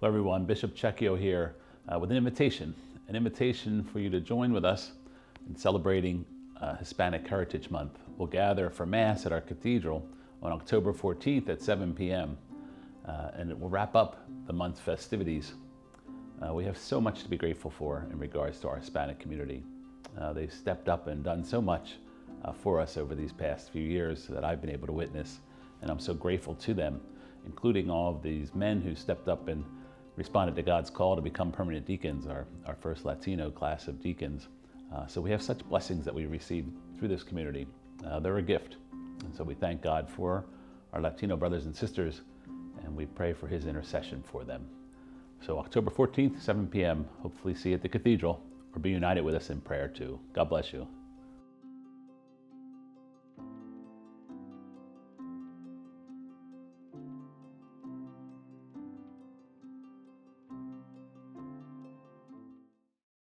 Hello, everyone. Bishop Checchio here uh, with an invitation, an invitation for you to join with us in celebrating uh, Hispanic Heritage Month. We'll gather for Mass at our cathedral on October 14th at 7 p.m. Uh, and it will wrap up the month's festivities. Uh, we have so much to be grateful for in regards to our Hispanic community. Uh, they've stepped up and done so much uh, for us over these past few years that I've been able to witness, and I'm so grateful to them, including all of these men who stepped up and responded to God's call to become permanent deacons, our, our first Latino class of deacons. Uh, so we have such blessings that we receive through this community. Uh, they're a gift. And so we thank God for our Latino brothers and sisters, and we pray for his intercession for them. So October 14th, 7 p.m., hopefully see you at the cathedral or be united with us in prayer too. God bless you.